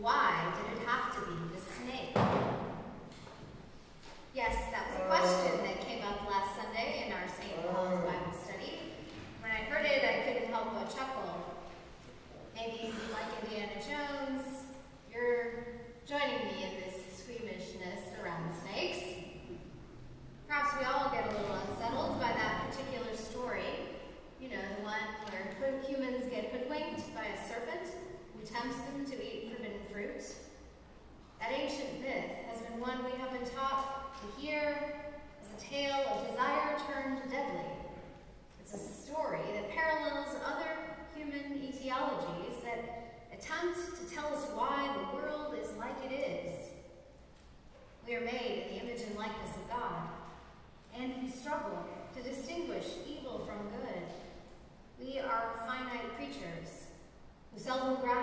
Why did it have to be? myth has been one we have been taught to hear as a tale of desire turned deadly. It's a story that parallels other human etiologies that attempt to tell us why the world is like it is. We are made in the image and likeness of God, and we struggle to distinguish evil from good. We are finite creatures who seldom grasp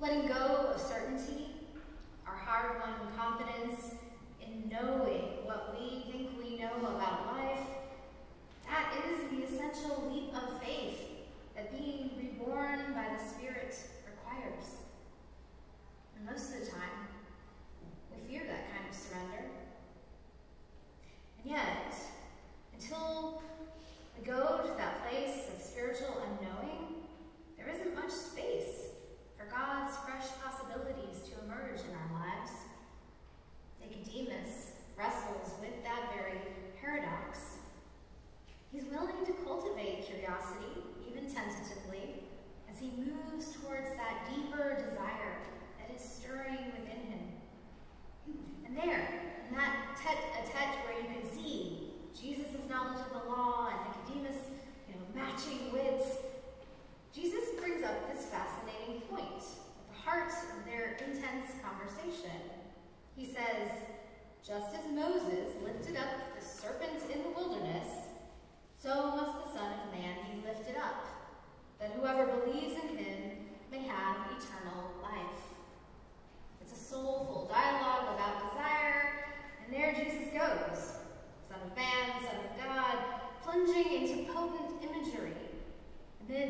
letting go of certainty, our hard-won confidence in knowing what we think we know about life, that is the essential leap of faith that being reborn by the Spirit requires. And most of the time, we fear that kind of surrender. And yet, until we go to that place of spiritual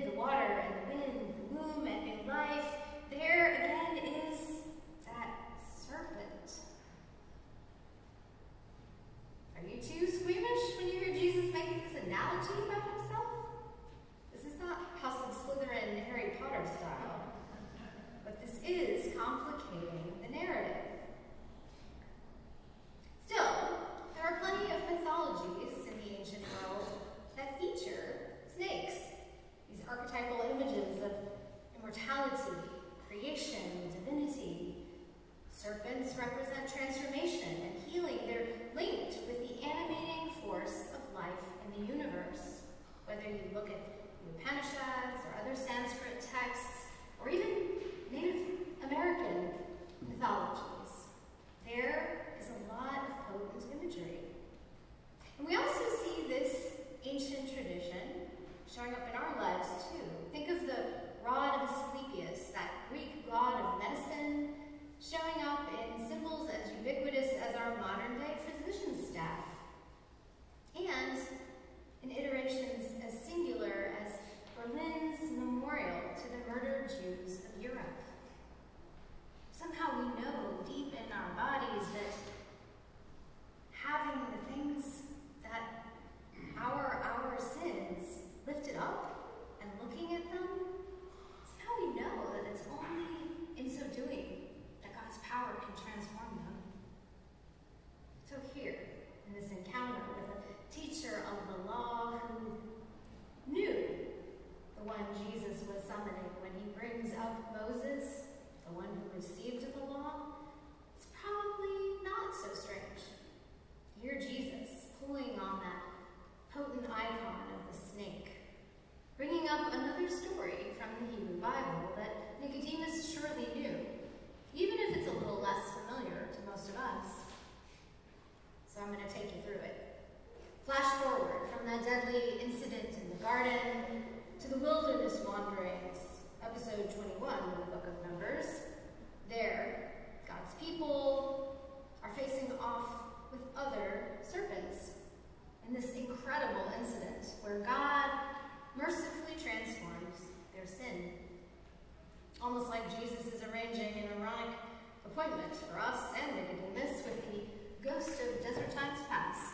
the water and the wind, the womb and new life, there again is that serpent. Are you too squeamish when you hear Jesus making this analogy about summoning when he brings up Moses, the one who received the law, it's probably not so strange. Here Jesus pulling on that potent icon of the snake, bringing up another story from the Hebrew Bible that Nicodemus surely knew, even if it's a little less familiar to most of us. So I'm going to take you through it. Flash forward from that deadly incident in the garden episode 21 in the book of Numbers. There, God's people are facing off with other serpents in this incredible incident where God mercifully transforms their sin. Almost like Jesus is arranging an ironic appointment for us and Nicodemus with the ghost of desert times past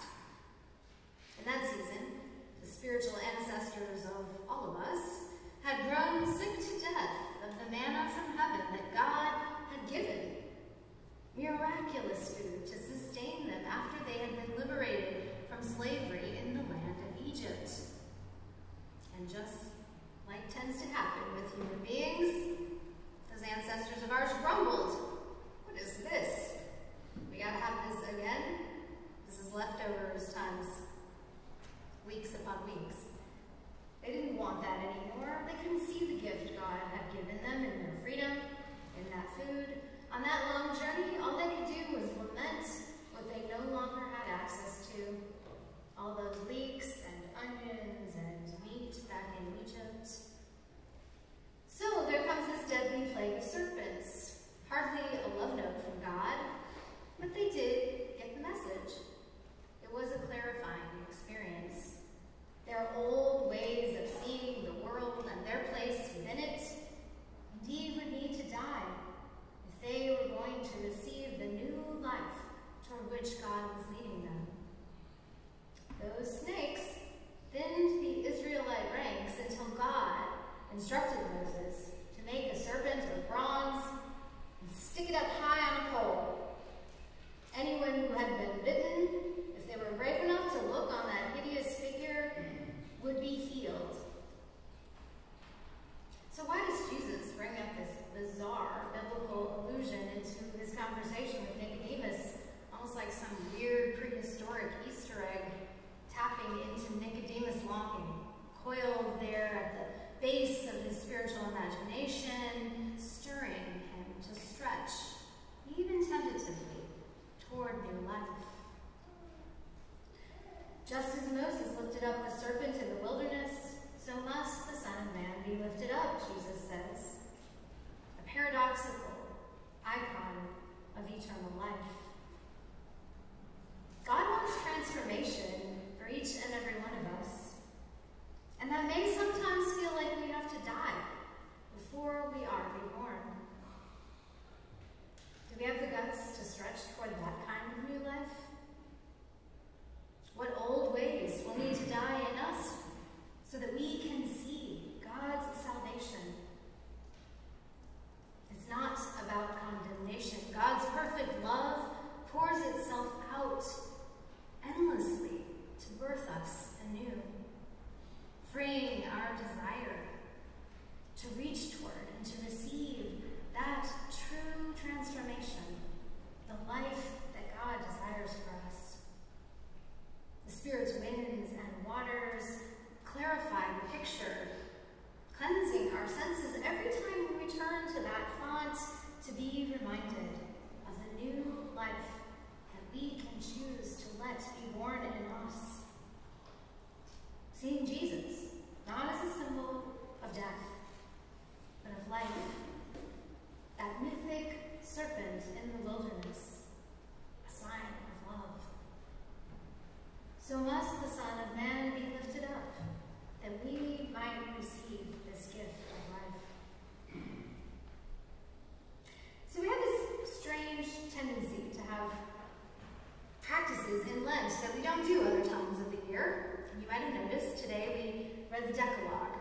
or the Decalogue.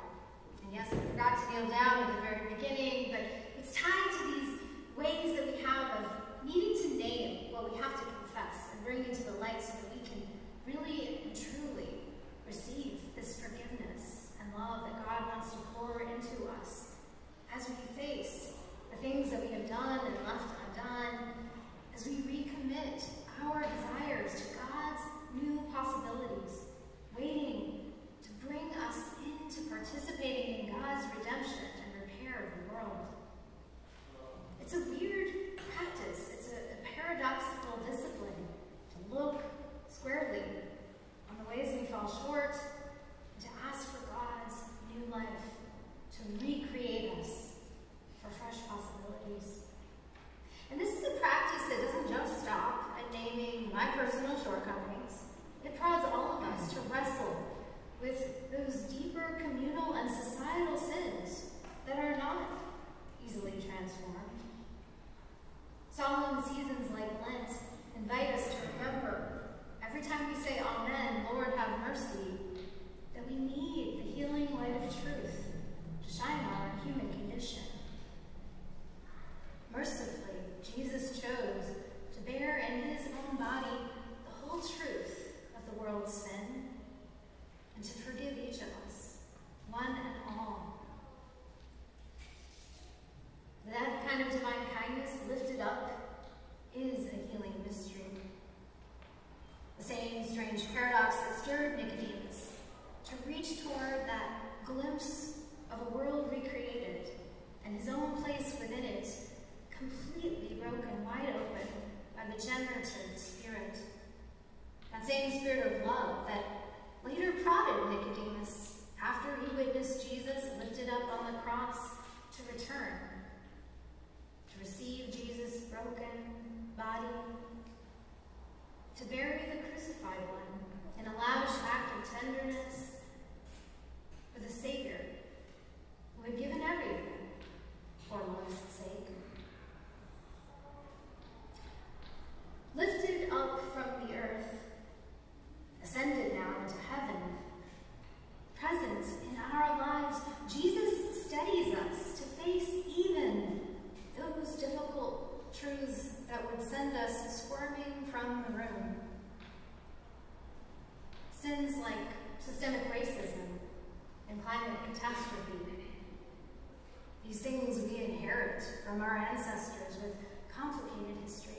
And yes, I forgot to kneel down at the very beginning, but it's tied to these ways that we have of needing to name what we have to confess and bring into the light so that we can really and truly receive this forgiveness and love that God wants to pour into us as we face the things that we have done and left undone, systemic racism, and climate catastrophe. These things we inherit from our ancestors with complicated history.